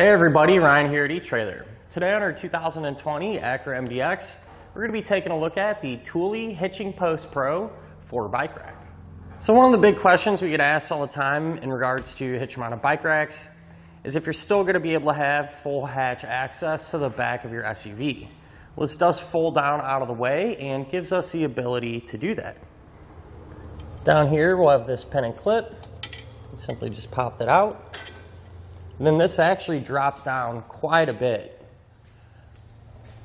Hey everybody, Ryan here at eTrailer. Today on our 2020 Acura MDX, we're going to be taking a look at the Thule Hitching Post Pro 4 bike rack. So one of the big questions we get asked all the time in regards to hitch mounted bike racks is if you're still going to be able to have full hatch access to the back of your SUV. Well, this does fold down out of the way and gives us the ability to do that. Down here we'll have this pin and clip. Simply just pop that out. Then this actually drops down quite a bit.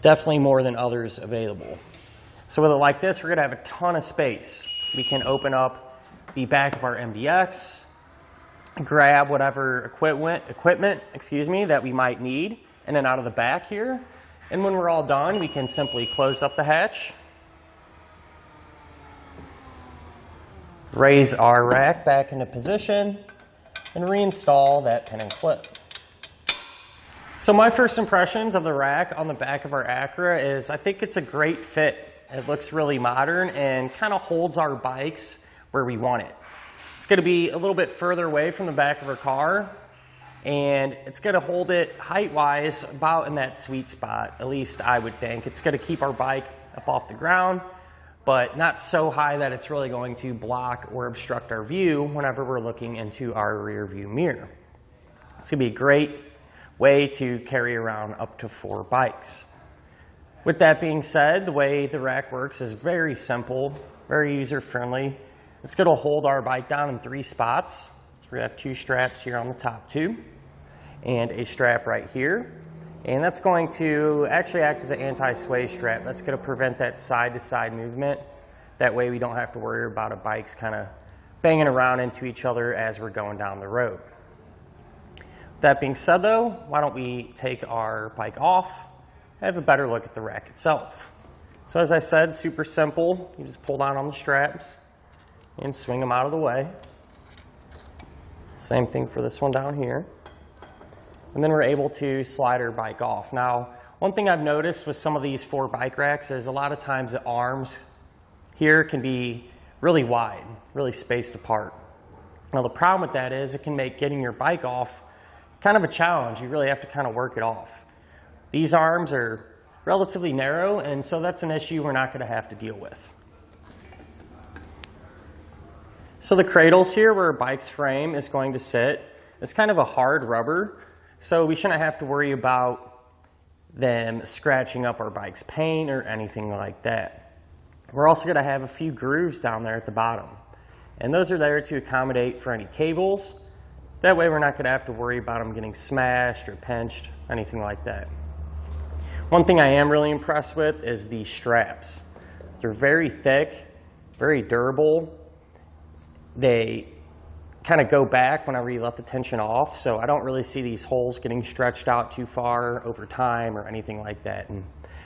Definitely more than others available. So with it like this, we're gonna have a ton of space. We can open up the back of our MDX, grab whatever equipment, equipment excuse me, that we might need, and then out of the back here. And when we're all done, we can simply close up the hatch, raise our rack back into position, and reinstall that pin and clip. So my first impressions of the rack on the back of our Acura is I think it's a great fit. It looks really modern and kind of holds our bikes where we want it. It's going to be a little bit further away from the back of our car and it's going to hold it height-wise about in that sweet spot, at least I would think. It's going to keep our bike up off the ground but not so high that it's really going to block or obstruct our view whenever we're looking into our rear view mirror. It's to be a great way to carry around up to four bikes. With that being said, the way the rack works is very simple, very user-friendly. It's to hold our bike down in three spots. So we have two straps here on the top two and a strap right here. And that's going to actually act as an anti-sway strap. That's going to prevent that side-to-side -side movement. That way we don't have to worry about a bikes kind of banging around into each other as we're going down the road. That being said though, why don't we take our bike off and have a better look at the rack itself. So as I said, super simple. You just pull down on the straps and swing them out of the way. Same thing for this one down here and then we're able to slide our bike off. Now, one thing I've noticed with some of these four bike racks is a lot of times the arms here can be really wide, really spaced apart. Now the problem with that is it can make getting your bike off kind of a challenge. You really have to kind of work it off. These arms are relatively narrow and so that's an issue we're not going to have to deal with. So the cradles here where a bike's frame is going to sit, it's kind of a hard rubber so we shouldn't have to worry about them scratching up our bike's paint or anything like that. We're also going to have a few grooves down there at the bottom. And those are there to accommodate for any cables. That way we're not going to have to worry about them getting smashed or pinched, anything like that. One thing I am really impressed with is these straps. They're very thick, very durable. They kind of go back whenever you let the tension off. So I don't really see these holes getting stretched out too far over time or anything like that. And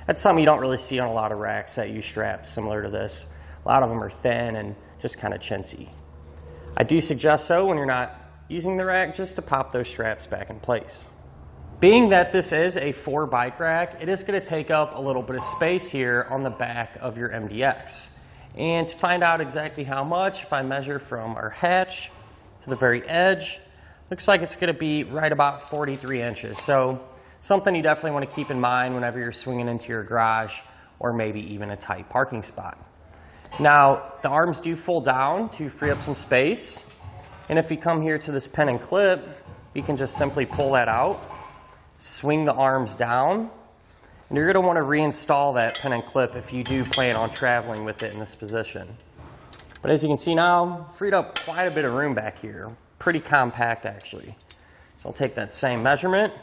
that's something you don't really see on a lot of racks that use straps similar to this. A lot of them are thin and just kind of chintzy. I do suggest so when you're not using the rack just to pop those straps back in place. Being that this is a four bike rack, it is going to take up a little bit of space here on the back of your MDX. And to find out exactly how much, if I measure from our hatch to the very edge. Looks like it's going to be right about 43 inches. So something you definitely want to keep in mind whenever you're swinging into your garage or maybe even a tight parking spot. Now, the arms do fold down to free up some space. And if you come here to this pin and clip, you can just simply pull that out, swing the arms down, and you're going to want to reinstall that pin and clip if you do plan on traveling with it in this position. But as you can see now, freed up quite a bit of room back here. Pretty compact actually. So I'll take that same measurement.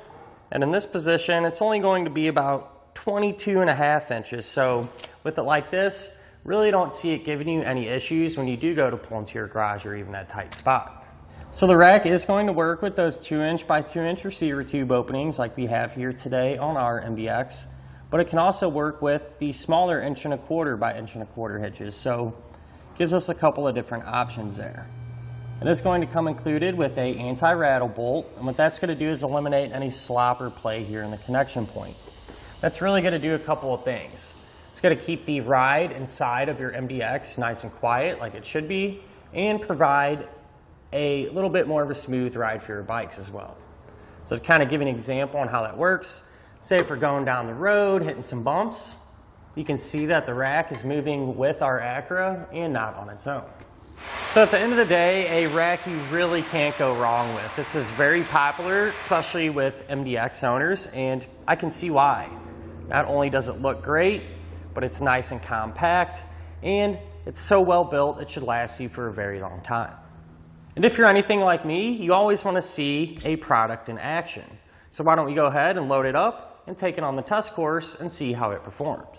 And in this position, it's only going to be about 22 and a half inches. So with it like this, really don't see it giving you any issues when you do go to pull into your garage or even that tight spot. So the rack is going to work with those two inch by two inch receiver tube openings like we have here today on our MDX, but it can also work with the smaller inch and a quarter by inch and a quarter hitches. So gives us a couple of different options there. And It is going to come included with a anti-rattle bolt, and what that's going to do is eliminate any slop or play here in the connection point. That's really going to do a couple of things. It's going to keep the ride inside of your MDX nice and quiet like it should be, and provide a little bit more of a smooth ride for your bikes as well. So to kind of give an example on how that works, say if we're going down the road, hitting some bumps, you can see that the rack is moving with our Acura and not on its own. So at the end of the day, a rack you really can't go wrong with. This is very popular, especially with MDX owners, and I can see why. Not only does it look great, but it's nice and compact, and it's so well built it should last you for a very long time. And if you're anything like me, you always want to see a product in action. So why don't we go ahead and load it up and take it on the test course and see how it performs.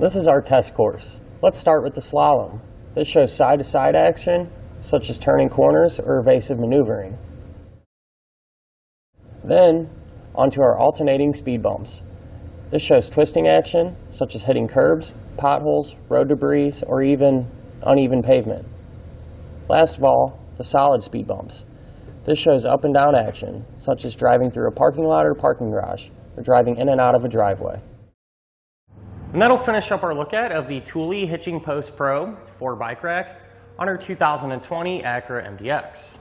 This is our test course. Let's start with the slalom. This shows side-to-side -side action, such as turning corners or evasive maneuvering. Then, onto our alternating speed bumps. This shows twisting action, such as hitting curbs, potholes, road debris, or even uneven pavement. Last of all, the solid speed bumps. This shows up and down action, such as driving through a parking lot or parking garage, or driving in and out of a driveway. And that'll finish up our look at of the Thule Hitching Post Pro 4 bike rack on our 2020 Acura MDX.